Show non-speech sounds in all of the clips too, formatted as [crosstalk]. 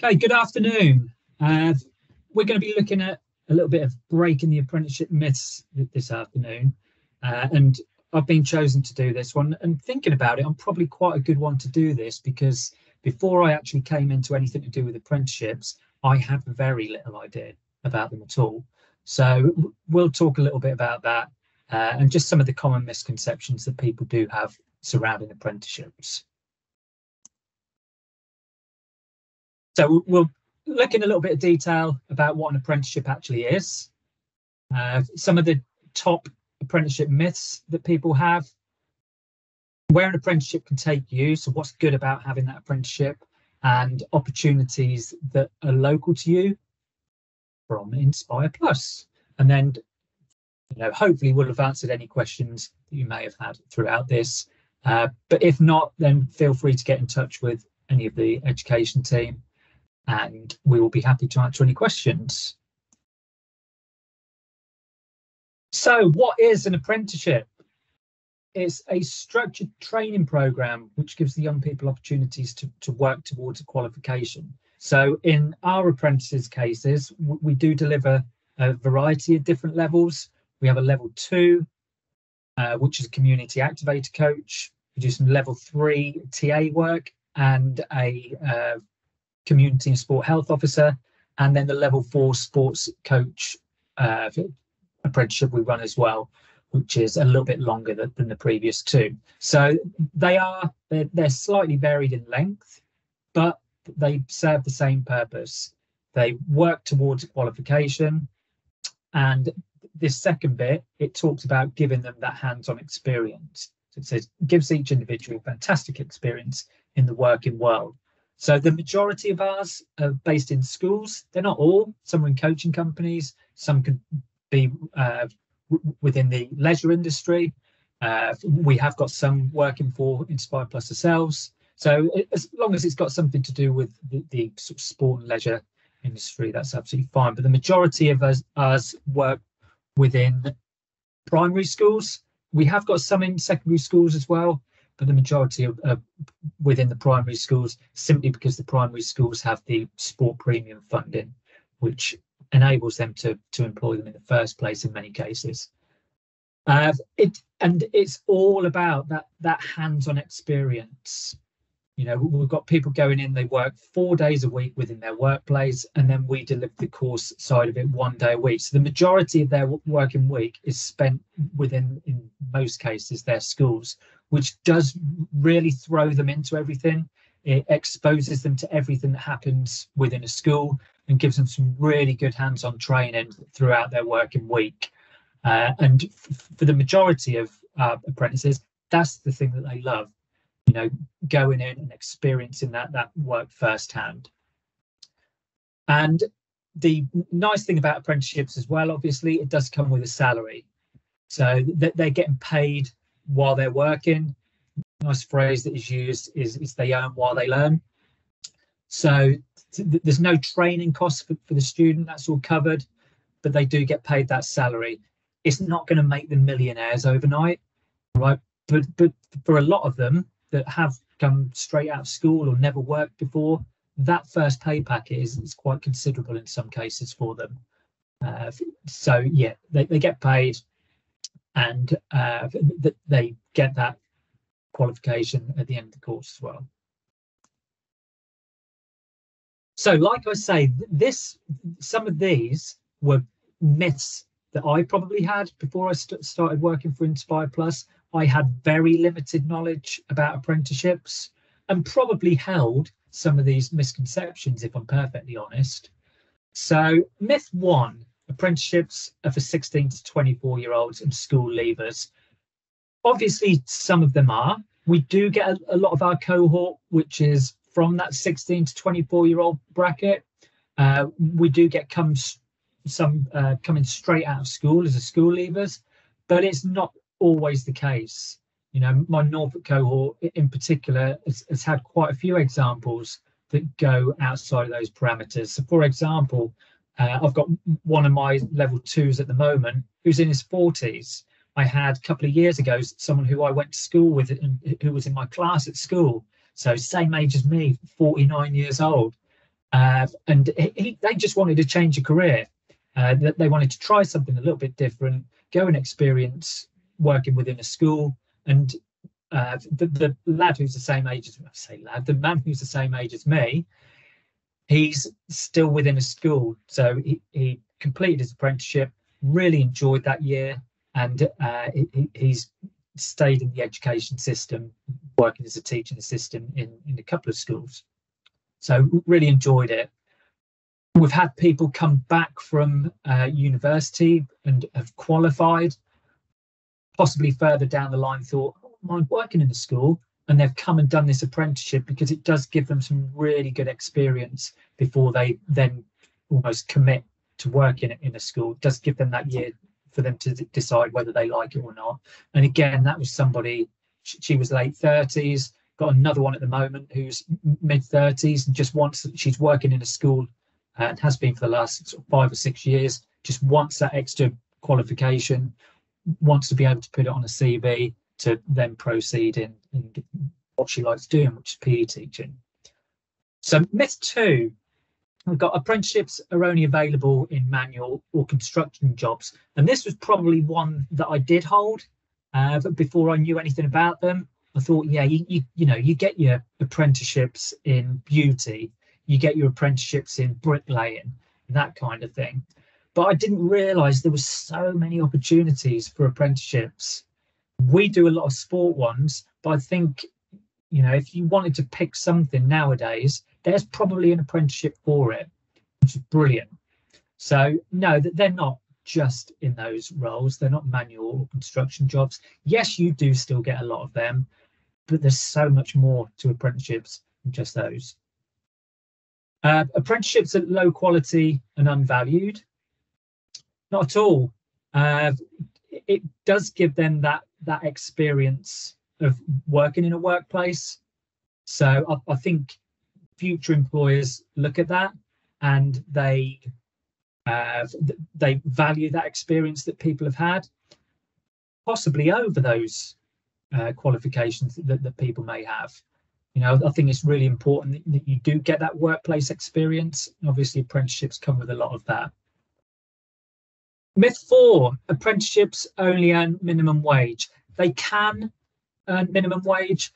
Okay, good afternoon. Uh, we're going to be looking at a little bit of breaking the apprenticeship myths this afternoon. Uh, and I've been chosen to do this one and thinking about it, I'm probably quite a good one to do this because before I actually came into anything to do with apprenticeships, I had very little idea about them at all. So we'll talk a little bit about that uh, and just some of the common misconceptions that people do have surrounding apprenticeships. So we'll look in a little bit of detail about what an apprenticeship actually is, uh, some of the top apprenticeship myths that people have, where an apprenticeship can take you, so what's good about having that apprenticeship, and opportunities that are local to you from Inspire Plus. And then, you know, hopefully we'll have answered any questions that you may have had throughout this. Uh, but if not, then feel free to get in touch with any of the education team and we will be happy to answer any questions. So what is an apprenticeship? It's a structured training program which gives the young people opportunities to, to work towards a qualification. So in our apprentices cases, we do deliver a variety of different levels. We have a level two, uh, which is a community activator coach. We do some level three TA work and a uh, community and sport health officer, and then the level four sports coach uh, apprenticeship we run as well, which is a little bit longer than, than the previous two. So they are they're, they're slightly varied in length, but they serve the same purpose. They work towards qualification, and this second bit it talks about giving them that hands-on experience. So it says gives each individual fantastic experience in the working world so the majority of ours are based in schools. They're not all. Some are in coaching companies. Some could be uh, within the leisure industry. Uh, we have got some working for Inspire Plus ourselves. So as long as it's got something to do with the, the sort of sport and leisure industry, that's absolutely fine. But the majority of us, us work within primary schools. We have got some in secondary schools as well, but the majority are, are within the primary schools simply because the primary schools have the sport premium funding, which enables them to to employ them in the first place in many cases. Uh, it and it's all about that that hands-on experience you know we've got people going in they work four days a week within their workplace and then we deliver the course side of it one day a week so the majority of their working week is spent within in most cases their schools which does really throw them into everything. It exposes them to everything that happens within a school and gives them some really good hands-on training throughout their working week. Uh, and f- for the majority of uh, apprentices that's the thing that they love you know going in and experiencing that that work firsthand. And the nice thing about apprenticeships as well obviously it does come with a salary. So that they're getting paid while they're working. Nice phrase that is used is, is they earn while they learn. So th- there's no training costs for, for the student that's all covered but they do get paid that salary. It's not going to make them millionaires overnight right? But but for a lot of them that have come straight out of school or never worked before, that first pay packet is, is quite considerable in some cases for them. Uh, so yeah, they, they get paid and uh, they get that qualification at the end of the course as well. So, like I say, this some of these were myths that I probably had before I st- started working for Inspire Plus. I had very limited knowledge about apprenticeships and probably held some of these misconceptions, if I'm perfectly honest. So, myth one apprenticeships are for 16 to 24 year olds and school leavers. Obviously, some of them are. We do get a, a lot of our cohort, which is from that 16 to 24 year old bracket. Uh, we do get comes some uh, coming straight out of school as a school leavers, but it's not always the case. You know, my Norfolk cohort in particular has, has had quite a few examples that go outside of those parameters. So, for example, uh, I've got one of my level twos at the moment who's in his 40s. I had a couple of years ago someone who I went to school with and who was in my class at school. So, same age as me, 49 years old. uh, and he, they just wanted to change a career. Uh, they wanted to try something a little bit different, go and experience working within a school. And uh, the, the lad who's the same age as I say lad, the man who's the same age as me, he's still within a school. So he, he completed his apprenticeship, really enjoyed that year, and uh, he, he's stayed in the education system, working as a teaching assistant in, in a couple of schools. So really enjoyed it. We've had people come back from uh, university and have qualified, possibly further down the line thought, oh, mind working in the school, and they've come and done this apprenticeship because it does give them some really good experience before they then almost commit to working in a school. It does give them that year for them to decide whether they like it or not. And again, that was somebody, she was late 30s, got another one at the moment who's mid 30s and just wants, she's working in a school uh, and has been for the last sort of five or six years, just wants that extra qualification, wants to be able to put it on a CV to then proceed in, in what she likes doing, which is PE teaching. So myth two We've got apprenticeships are only available in manual or construction jobs. And this was probably one that I did hold uh, but before I knew anything about them. I thought, yeah, you, you, you know, you get your apprenticeships in beauty, you get your apprenticeships in bricklaying, that kind of thing. But I didn't realize there were so many opportunities for apprenticeships. We do a lot of sport ones, but I think, you know, if you wanted to pick something nowadays, there's probably an apprenticeship for it, which is brilliant. So no, that they're not just in those roles. They're not manual or construction jobs. Yes, you do still get a lot of them, but there's so much more to apprenticeships than just those. Uh, apprenticeships are low quality and unvalued. Not at all. Uh, it does give them that that experience of working in a workplace. So I, I think future employers look at that and they uh, they value that experience that people have had, possibly over those uh, qualifications that, that people may have. You know, I think it's really important that, that you do get that workplace experience. Obviously, apprenticeships come with a lot of that. Myth four: apprenticeships only earn minimum wage. They can earn minimum wage,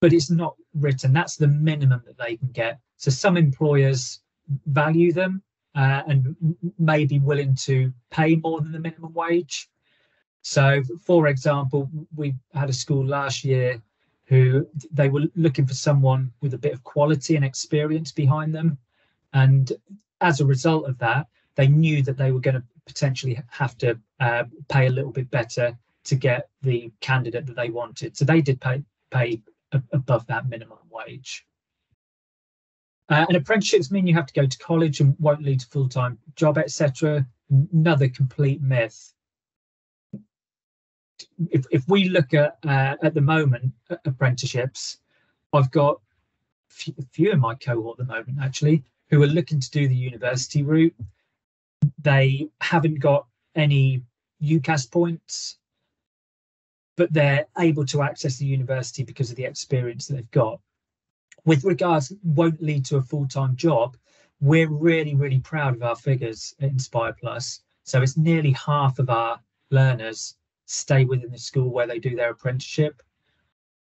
but it's not written. That's the minimum that they can get. So some employers value them uh, and may be willing to pay more than the minimum wage. So, for example, we had a school last year who they were looking for someone with a bit of quality and experience behind them. And as a result of that, they knew that they were going to potentially have to uh, pay a little bit better to get the candidate that they wanted. So they did pay pay above that minimum wage. Uh, and apprenticeships mean you have to go to college and won't lead to full-time job, etc. Another complete myth. If, if we look at uh, at the moment apprenticeships, I've got a few in my cohort at the moment actually who are looking to do the university route. They haven't got any UCAS points but they're able to access the university because of the experience that they've got. With regards, won't lead to a full time job. We're really, really proud of our figures at Inspire Plus. So it's nearly half of our learners stay within the school where they do their apprenticeship,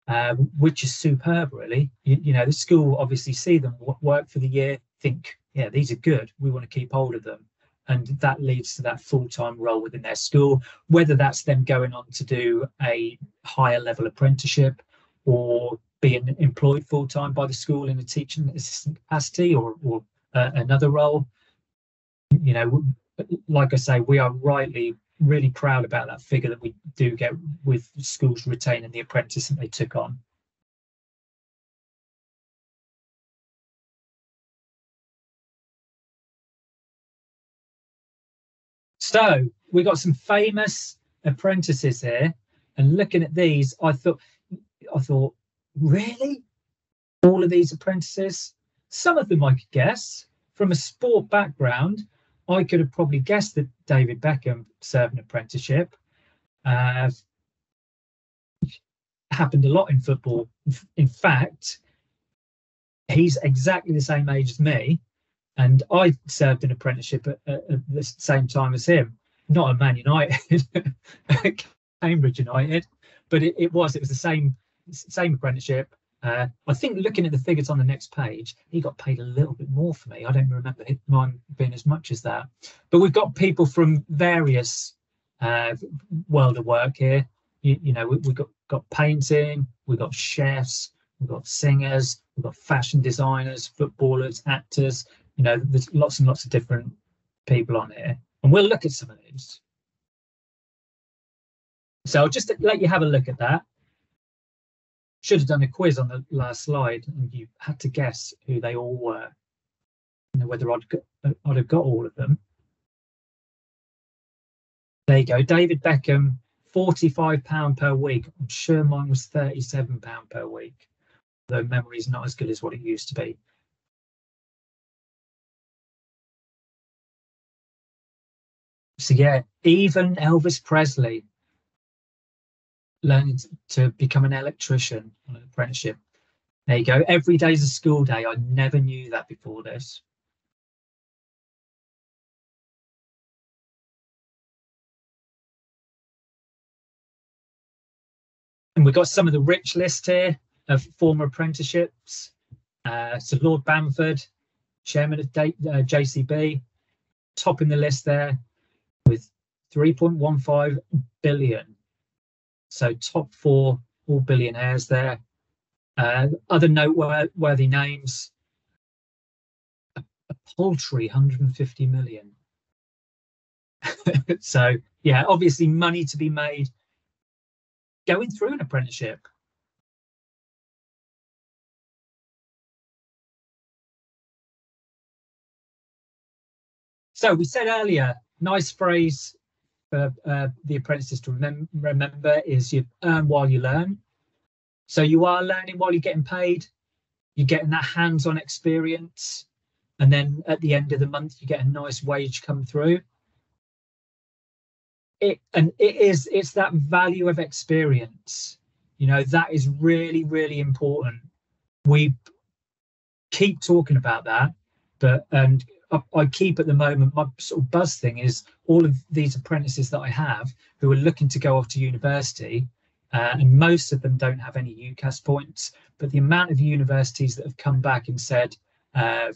uh, which is superb, really. You, you know, the school obviously see them work for the year, think, yeah, these are good. We want to keep hold of them and that leads to that full-time role within their school. Whether that's them going on to do a higher level apprenticeship or being employed full-time by the school in a teaching assistant capacity or, or uh, another role you know like i say we are rightly really proud about that figure that we do get with schools retaining the apprentice that they took on So we got some famous apprentices here, and looking at these, I thought, I thought, really, all of these apprentices? Some of them I could guess from a sport background. I could have probably guessed that David Beckham served an apprenticeship. Uh, happened a lot in football. In fact, he's exactly the same age as me, and I served an apprenticeship at, at, the same time as him. Not at Man United, [laughs] Cambridge United, but it, it was it was the same same apprenticeship. Uh, I think looking at the figures on the next page, he got paid a little bit more for me. I don't remember mine being as much as that. But we've got people from various uh, world of work here. You, you know, we, have got, got painting, we've got chefs, we've got singers, we've got fashion designers, footballers, actors. You know, there's lots and lots of different people on here. And we'll look at some of these. So I'll just let you have a look at that. Should have done a quiz on the last slide and you had to guess who they all were. Whether I'd, I'd have got all of them. There you go. David Beckham, £45 per week. I'm sure mine was £37 per week, though memory's not as good as what it used to be. So yeah, even Elvis Presley learning to become an electrician on an apprenticeship. There you go. Every day is a school day. I never knew that before this. And we've got some of the rich list here of former apprenticeships. Uh, so Lord Bamford, chairman of uh, JCB, topping the list there with 3.15 billion. So top four, all billionaires there. Uh, other noteworthy names, a, a paltry 150 million. [laughs] so yeah, obviously money to be made going through an apprenticeship. So we said earlier, nice phrase for uh, the apprentices to remem remember is you earn while you learn. So you are learning while you're getting paid. You're getting that hands-on experience, and then at the end of the month, you get a nice wage come through it and it is it's that value of experience you know that is really really important we keep talking about that but and I, keep at the moment my sort of buzz thing is all of these apprentices that i have who are looking to go off to university uh, and most of them don't have any ucas points but the amount of universities that have come back and said uh,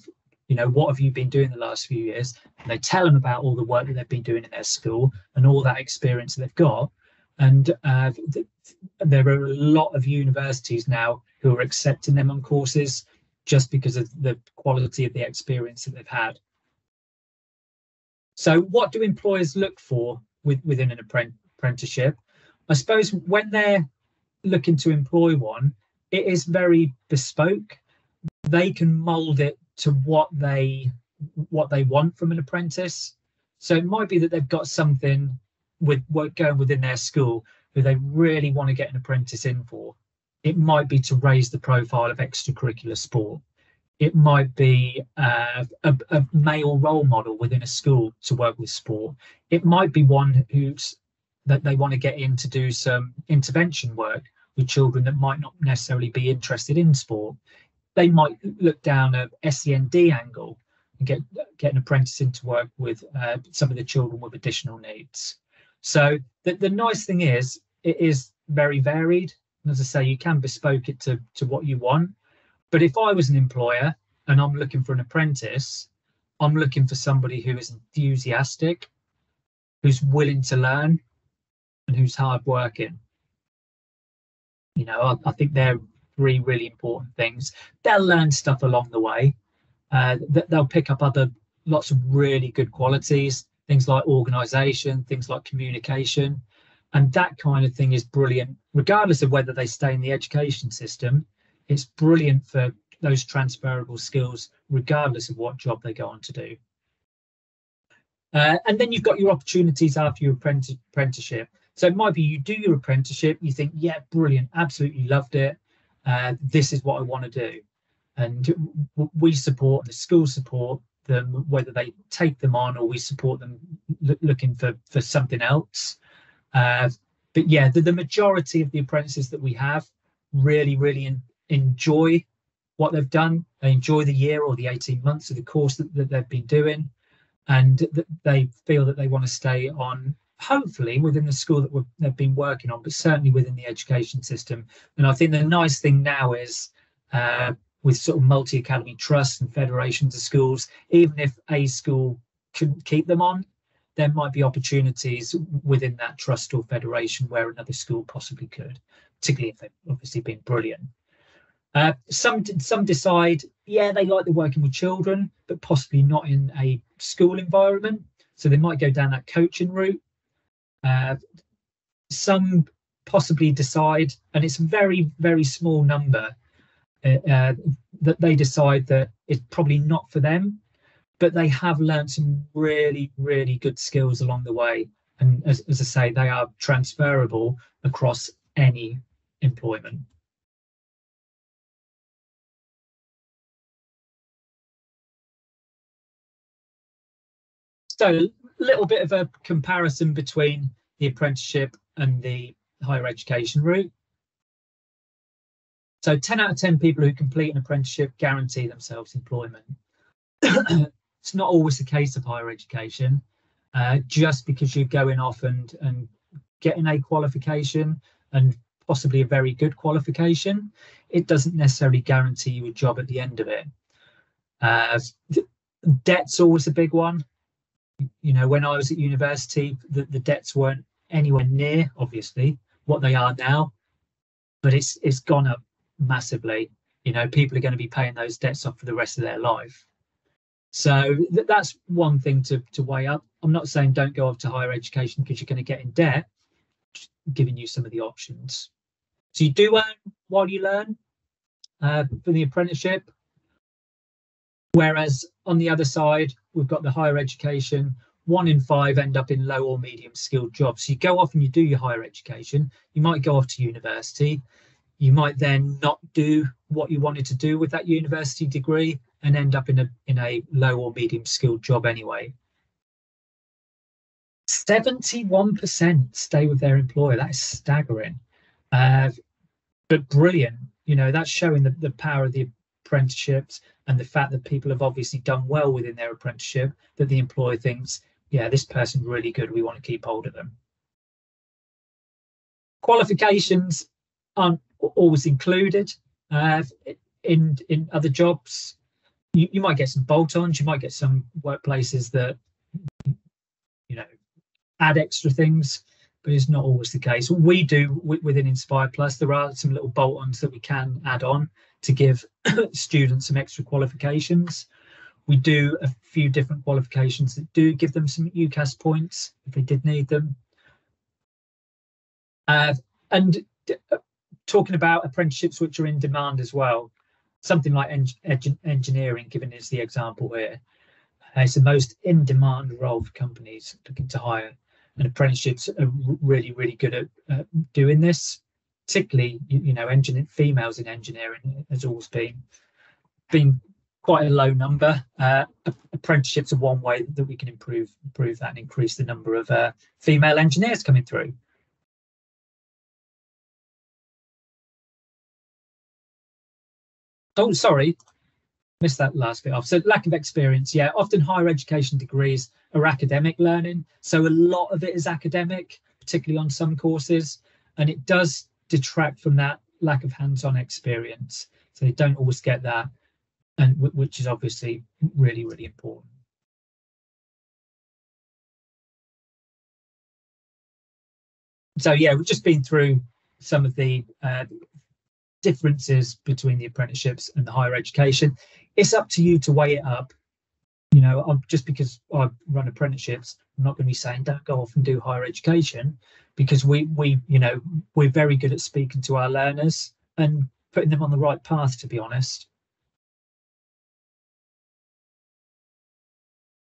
you know what have you been doing the last few years? And they tell them about all the work that they've been doing in their school and all that experience that they've got. And uh, th- there are a lot of universities now who are accepting them on courses just because of the quality of the experience that they've had so what do employers look for with, within an apprenticeship i suppose when they're looking to employ one it is very bespoke they can mold it to what they what they want from an apprentice. So it might be that they've got something with work going within their school who they really want to get an apprentice in for. It might be to raise the profile of extracurricular sport. It might be uh, a, a male role model within a school to work with sport. It might be one who's that they want to get in to do some intervention work with children that might not necessarily be interested in sport they might look down a SEND angle and get get an apprentice into work with uh, some of the children with additional needs. So the, the nice thing is it is very varied. And as I say, you can bespoke it to, to what you want. But if I was an employer and I'm looking for an apprentice, I'm looking for somebody who is enthusiastic, who's willing to learn, and who's hardworking. You know, I, I think they're three really important things. They'll learn stuff along the way. Uh, they'll pick up other lots of really good qualities, things like organization, things like communication. And that kind of thing is brilliant, regardless of whether they stay in the education system. It's brilliant for those transferable skills, regardless of what job they go on to do. Uh, and then you've got your opportunities after your apprenticeship. So it might be you do your apprenticeship, you think, yeah, brilliant, absolutely loved it uh, this is what I want to do. And we support the school support them whether they take them on or we support them looking for for something else. Uh, but yeah, the, the majority of the apprentices that we have really really in, enjoy what they've done. They enjoy the year or the 18 months of the course that, that they've been doing, and th- they feel that they want to stay on, hopefully within the school that they've been working on, but certainly within the education system. And I think the nice thing now is uh, with sort of multi academy trusts and federations of schools, even if a school couldn't keep them on, there might be opportunities within that trust or federation where another school possibly could, particularly if they've obviously been brilliant. Uh, some some decide, yeah, they like the working with children, but possibly not in a school environment. So they might go down that coaching route. Uh, some possibly decide, and it's a very very small number, uh, uh, that they decide that it's probably not for them, but they have learned some really really good skills along the way. And as, as I say, they are transferable across any employment. So a little bit of a comparison between the apprenticeship and the higher education route. So 10 out of 10 people who complete an apprenticeship guarantee themselves employment. [coughs] it's not always the case of higher education. Uh, just because you're going off and, and getting a qualification and possibly a very good qualification, it doesn't necessarily guarantee you a job at the end of it. Uh, debt's always a big one you know, when I was at university, the, the debts weren't anywhere near, obviously, what they are now, but it's it's gone up massively. You know, people are going to be paying those debts off for the rest of their life. So th- that's one thing to to weigh up. I'm not saying don't go off to higher education because you're going to get in debt. Giving you some of the options. So you do earn while you learn uh, for the apprenticeship. Whereas on the other side, we've got the higher education. One in five end up in low or medium skilled jobs. So you go off and you do your higher education. You might go off to university. You might then not do what you wanted to do with that university degree and end up in a in a low or medium skilled job anyway. 71% stay with their employer. That is staggering. Uh, but brilliant. You know, that's showing the, the power of the apprenticeships and the fact that people have obviously done well within their apprenticeship that the employer thinks yeah this person's really good we want to keep hold of them. Qualifications aren't always included uh, in in other jobs. You, you might get some bolt-ons you might get some workplaces that you know add extra things but it's not always the case. We do within inspire plus there are some little bolt-ons that we can add on to give [coughs] students some extra qualifications. We do a few different qualifications that do give them some UCAS points if they did need them. Uh, and uh, talking about apprenticeships which are in demand as well, something like en engineering, given is the example here, uh, it's the most in demand role for companies looking to hire. And apprenticeships are really, really good at doing this particularly you, you know females in engineering has always been been quite a low number. Uh, apprenticeships are one way that we can improve improve that and increase the number of uh, female engineers coming through. Oh, sorry, missed that last bit off. So lack of experience, yeah. Often higher education degrees are academic learning, so a lot of it is academic, particularly on some courses, and it does detract from that lack of hands-on experience. So they don't always get that, and which is obviously really, really important. So yeah, we've just been through some of the uh, differences between the apprenticeships and the higher education. It's up to you to weigh it up. You know, I'm, just because I run apprenticeships, I'm not going to be saying don't go off and do higher education because we we you know we're very good at speaking to our learners and putting them on the right path to be honest.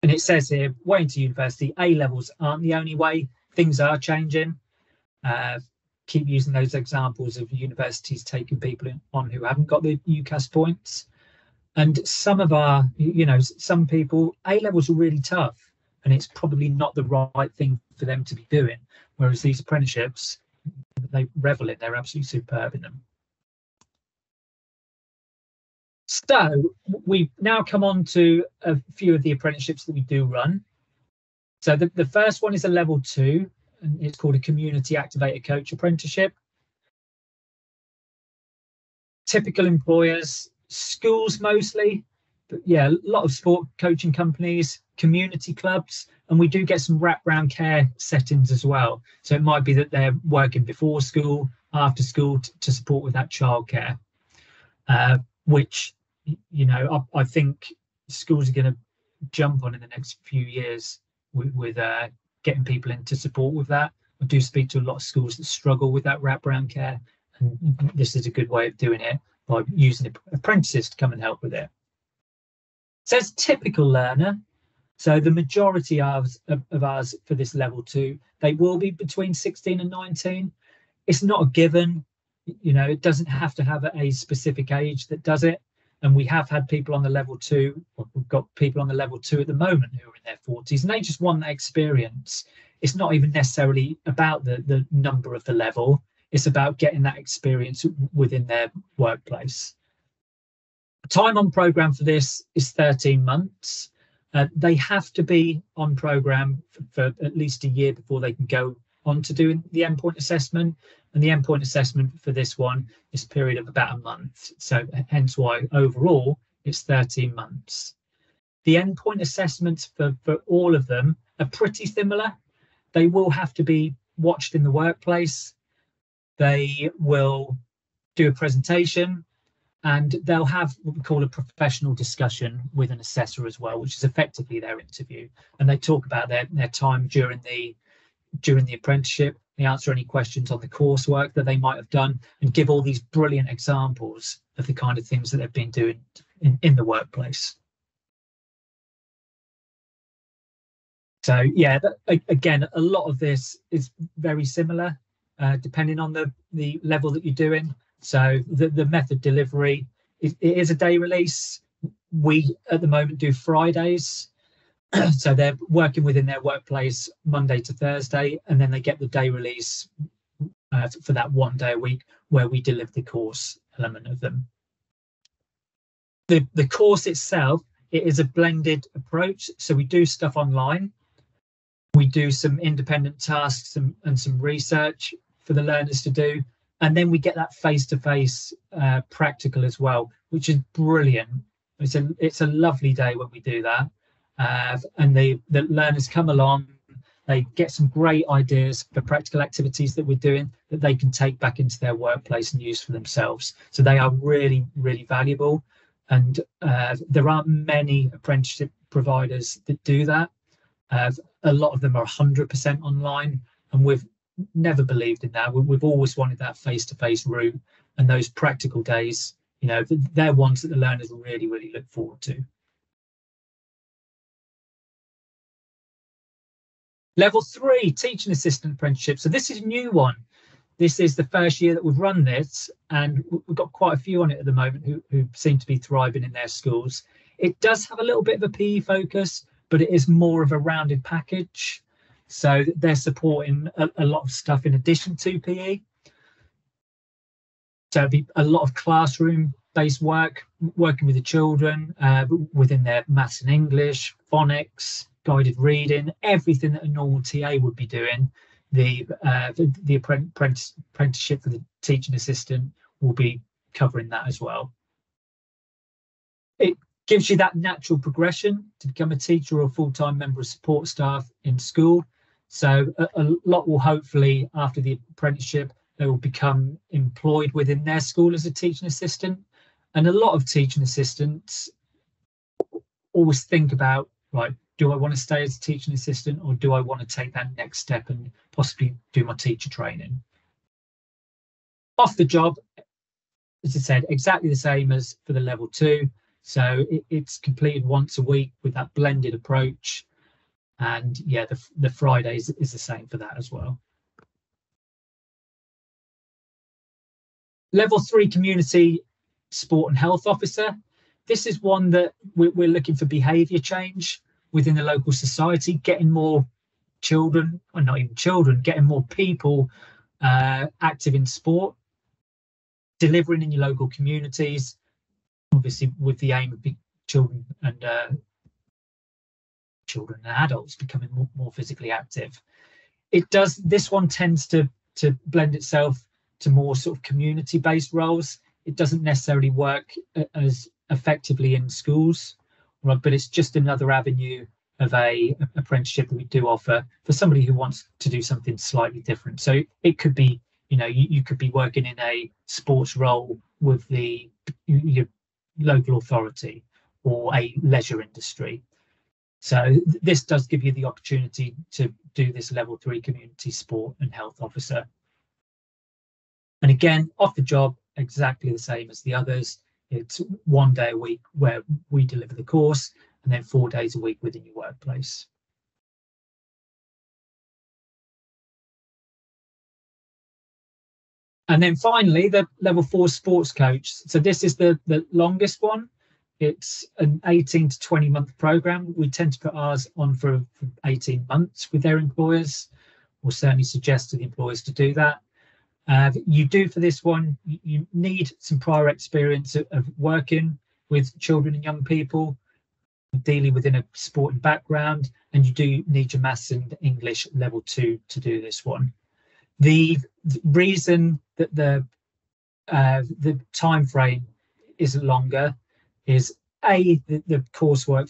And it says here way into university a levels aren't the only way things are changing. Uh, keep using those examples of universities taking people on who haven't got the ucas points and some of our you know some people a levels are really tough and it's probably not the right thing for them to be doing. Whereas these apprenticeships, they revel in, they're absolutely superb in them. So we now come on to a few of the apprenticeships that we do run. So the, the first one is a level two, and it's called a community activator coach apprenticeship. Typical employers, schools mostly, but yeah, a lot of sport coaching companies, community clubs, and we do get some wraparound care settings as well. So it might be that they're working before school, after school to, to support with that childcare, uh, which you know I, I think schools are going to jump on in the next few years with, with uh, getting people into support with that. I do speak to a lot of schools that struggle with that wraparound care, and this is a good way of doing it by using apprentices to come and help with it. Says typical learner. So the majority of, of, of ours for this level two, they will be between 16 and 19. It's not a given, you know, it doesn't have to have a specific age that does it and we have had people on the level two we've got people on the level two at the moment who are in their 40s and they just want that experience it's not even necessarily about the the number of the level it's about getting that experience within their workplace time on program for this is 13 months uh, they have to be on program for, for at least a year before they can go on to doing the endpoint assessment and the endpoint assessment for this one is a period of about a month. So hence why overall it's 13 months. The endpoint assessments for, for all of them are pretty similar. They will have to be watched in the workplace. They will do a presentation and they'll have what we call a professional discussion with an assessor as well, which is effectively their interview. And they talk about their, their time during the during the apprenticeship they answer any questions on the coursework that they might have done and give all these brilliant examples of the kind of things that they've been doing in, in the workplace. So yeah, again, a lot of this is very similar, uh, depending on the, the level that you're doing. So the, the method delivery, it, it is a day release. We at the moment do Fridays [clears throat] so they're working within their workplace Monday to Thursday, and then they get the day release uh, for that one day a week where we deliver the course element of them. The, the course itself, it is a blended approach. So we do stuff online. We do some independent tasks and, and some research for the learners to do. And then we get that face-to-face uh, practical as well, which is brilliant. It's a, it's a lovely day when we do that. Uh, and the, the learners come along they get some great ideas for practical activities that we're doing that they can take back into their workplace and use for themselves. So they are really really valuable. And uh, there aren't many apprenticeship providers that do that. Uh, a lot of them are 100% online. And we've never believed in that we've always wanted that face-to-face route and those practical days you know they're ones that the learners really really look forward to Level three, teaching assistant apprenticeship. So this is a new one. This is the first year that we've run this, and we've got quite a few on it at the moment who, who seem to be thriving in their schools. It does have a little bit of a PE focus, but it is more of a rounded package. So they're supporting a, a lot of stuff in addition to PE. So it'd be a lot of classroom based work, working with the children uh, within their maths and English, phonics, guided reading, everything that a normal TA would be doing. The uh, the, the apprentice, apprenticeship for the teaching assistant will be covering that as well. It gives you that natural progression to become a teacher or a full time member of support staff in school. So a, a lot will hopefully after the apprenticeship they will become employed within their school as a teaching assistant. And a lot of teaching assistants always think about right do I want to stay as a teaching assistant or do I want to take that next step and possibly do my teacher training? Off the job, as I said, exactly the same as for the level two. So it, it's completed once a week with that blended approach. And yeah, the, the Fridays is the same for that as well. Level three community sport and health officer. This is one that we're, we're looking for behaviour change within the local society, getting more children, or not even children, getting more people uh, active in sport, delivering in your local communities. obviously with the aim of children and uh, children and adults becoming more, more physically active. It does. This one tends to to blend itself to more sort of community based roles. It doesn't necessarily work uh, as effectively in schools? But it's just another avenue of a, a apprenticeship that we do offer for somebody who wants to do something slightly different. So it could be, you know, you, you could be working in a sports role with the your local authority or a leisure industry. So this does give you the opportunity to do this level three community sport and health officer. And again, off the job, exactly the same as the others. It's one day a week where we deliver the course and then four days a week within your workplace. And then finally, the level four sports coach. So this is the, the longest one. It's an 18 to 20 month program. We tend to put ours on for, for 18 months with their employers, or certainly suggest to the employers to do that. Uh, you do for this one, you, you need some prior experience of, of, working with children and young people, dealing within a sporting background, and you do need your maths and English level two to do this one. The, the reason that the uh, the time frame is longer is a the, the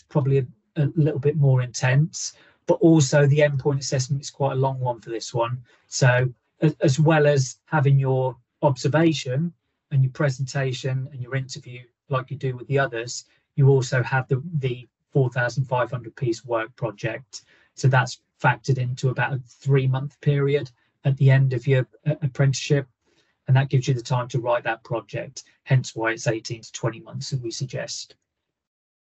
probably a, a, little bit more intense, but also the endpoint assessment is quite a long one for this one. So as, as well as having your observation and your presentation and your interview like you do with the others, you also have the the 4,500 piece work project. So that's factored into about a three month period at the end of your uh, apprenticeship and that gives you the time to write that project hence why it's 18 to 20 months that we suggest.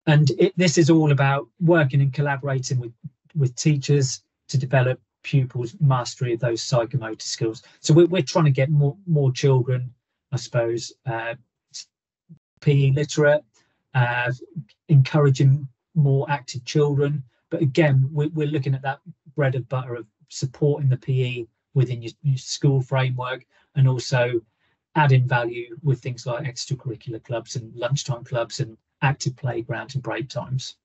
And it, this is all about working and collaborating with with teachers to develop pupils mastery of those psychomotor skills. So we're, we're trying to get more more children i suppose uh, pe literate uh, encouraging more active children. But again we, we're looking at that bread and butter of supporting the pe within your, your school framework and also adding value with things like extracurricular clubs and lunchtime clubs and active playgrounds and break times.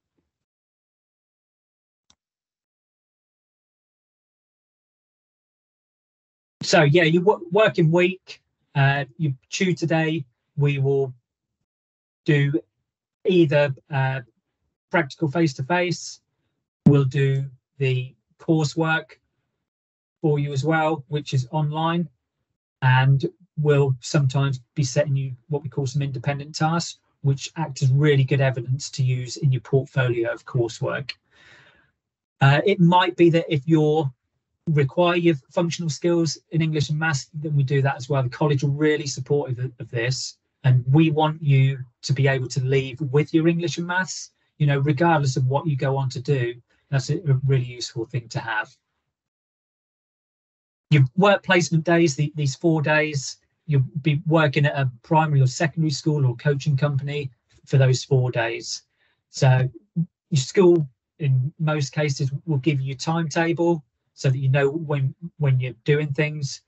So yeah, you working week, uh, you tutor today, we will do either uh, practical face-to-face, we'll do the coursework for you as well, which is online and will sometimes be setting you what we call some independent tasks, which act as really good evidence to use in your portfolio of coursework. Uh, it might be that if you're require your functional skills in English and maths, then we do that as well. The college are really supportive of, of this, and we want you to be able to leave with your English and maths. You know, regardless of what you go on to do, that's a, a really useful thing to have your work placement days, the, these four days, you'll be working at a primary or secondary school or coaching company for those four days. So your school, in most cases, will give you a timetable so that you know when when you're doing things.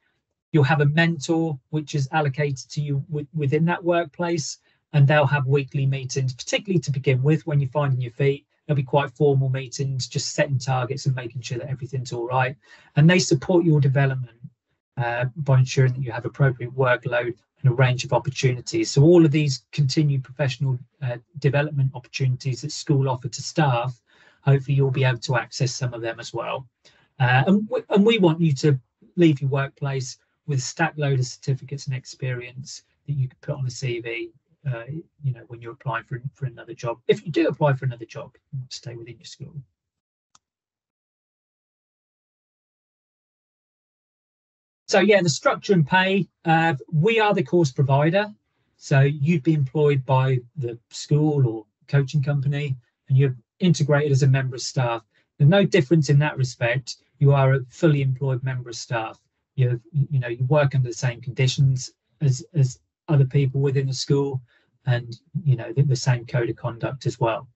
You'll have a mentor which is allocated to you w- within that workplace, and they'll have weekly meetings, particularly to begin with when you're finding your feet There'll be quite formal meetings, just setting targets and making sure that everything's all right. And they support your development uh, by ensuring that you have appropriate workload and a range of opportunities. So all of these continued professional uh, development opportunities that school offer to staff, hopefully you'll be able to access some of them as well. Uh, and, w- and we want you to leave your workplace with a stack load of certificates and experience that you can put on a CV uh, you know, when you're applying for, for another job. If you do apply for another job, stay within your school. So yeah, the structure and pay, uh, we are the course provider. So you'd be employed by the school or coaching company and you're integrated as a member of staff. There's no difference in that respect. You are a fully employed member of staff. You you know you work under the same conditions as as other people within the school and you know the, the same code of conduct as well.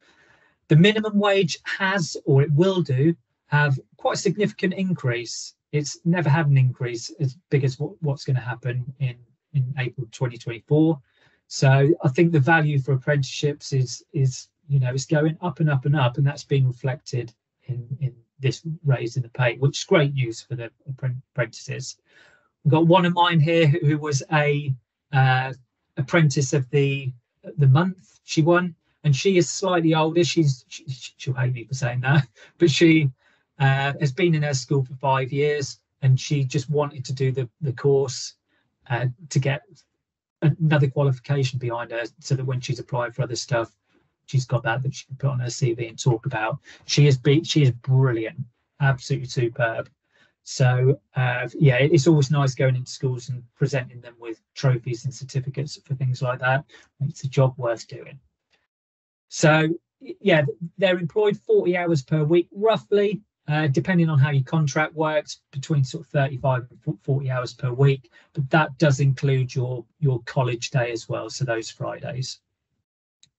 The minimum wage has, or it will do, have quite a significant increase. It's never had an increase as big as what, what's going to happen in, in April 2024. So I think the value for apprenticeships is is you know it's going up and up and up, and that's being reflected in in this raise in the pay, which is great news for the apprentices. We've got one of mine here who was a uh, apprentice of the the month. She won, and she is slightly older. She's she, she'll hate me for saying that, [laughs] but she uh, has been in her school for five years, and she just wanted to do the the course uh, to get another qualification behind her, so that when she's applied for other stuff, she's got that that she can put on her CV and talk about. She is be she is brilliant, absolutely superb. So uh, yeah, it's always nice going into schools and presenting them with trophies and certificates for things like that. It's a job worth doing. So yeah, they're employed 40 hours per week, roughly, uh, depending on how your contract works, between sort of 35 and 40 hours per week. But that does include your your college day as well, so those Fridays.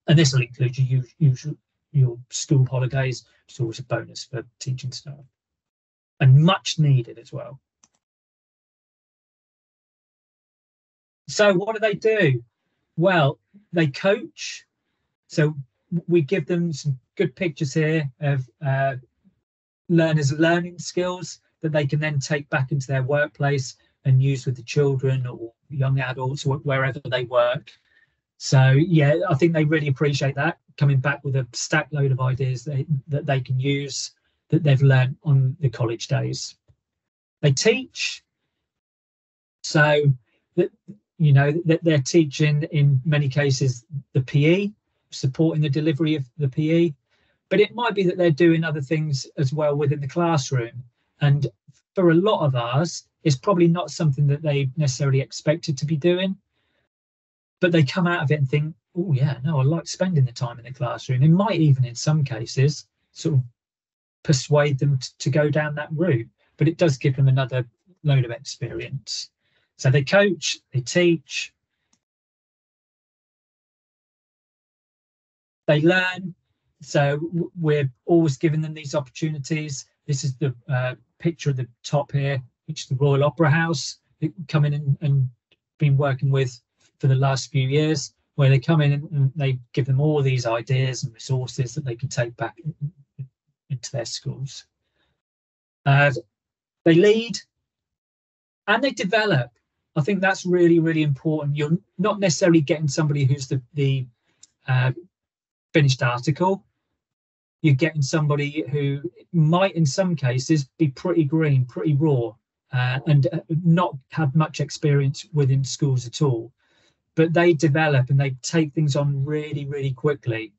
And this will include your usual your school holidays, is always a bonus for teaching staff and much needed as well. So, what do they do? Well, they coach. So, we give them some good pictures here of uh, learners' learning skills that they can then take back into their workplace and use with the children or young adults wherever they work. So, yeah, I think they really appreciate that coming back with a stack load of ideas they, that they can use that they've learned on the college days. They teach, so that you know that they're teaching in many cases the PE, supporting the delivery of the PE, but it might be that they're doing other things as well within the classroom. And for a lot of ours, it's probably not something that they necessarily expected to be doing, but they come out of it and think, oh yeah, no, I like spending the time in the classroom. It might even, in some cases, sort of persuade them t- to go down that route, but it does give them another load of experience. So they coach, they teach, they learn. So we're always giving them these opportunities. This is the uh, picture at the top here, which is the Royal Opera House, coming in and been working with for the last few years, where they come in and they give them all these ideas and resources that they can take back into their schools. Uh, they lead and they develop. I think that's really, really important. You're not necessarily getting somebody who's the, the uh, finished article. You're getting somebody who might, in some cases, be pretty green, pretty raw, uh, and uh, not have much experience within schools at all. But they develop and they take things on really, really quickly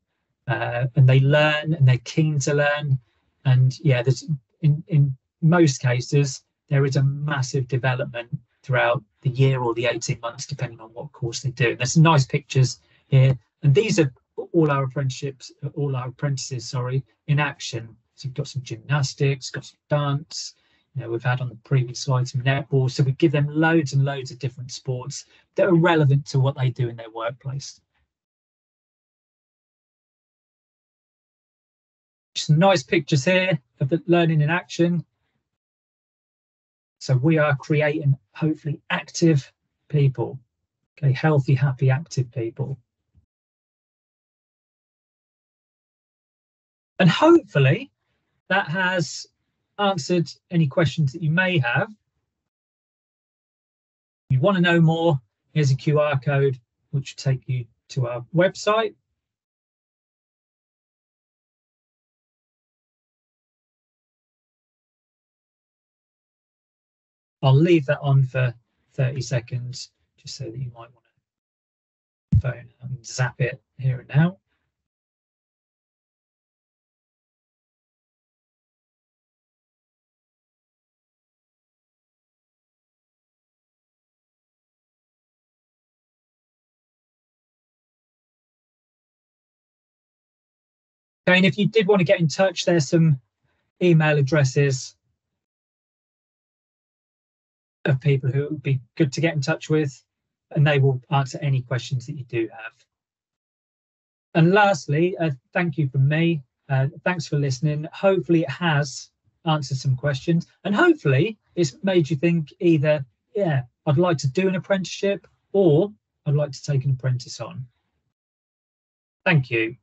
uh, and they learn and they're keen to learn. And yeah, there's in, in most cases, there is a massive development throughout the year or the 18 months, depending on what course they do. And there's some nice pictures here. And these are all our apprenticeships, all our apprentices, sorry, in action. So you've got some gymnastics, got some dance, you know, we've had on the previous slide some netball. So we give them loads and loads of different sports that are relevant to what they do in their workplace. Some nice pictures here of the learning in action. So we are creating hopefully active people, okay, healthy, happy, active people. And hopefully that has answered any questions that you may have. If you want to know more, here's a QR code which will take you to our website I'll leave that on for 30 seconds just so that you might want to phone and zap it here and now. Okay, and if you did want to get in touch, there's some email addresses of people who would be good to get in touch with, and they will answer any questions that you do have. And lastly, uh, thank you from me. Uh, thanks for listening. Hopefully, it has answered some questions, and hopefully, it's made you think either, yeah, I'd like to do an apprenticeship, or I'd like to take an apprentice on. Thank you.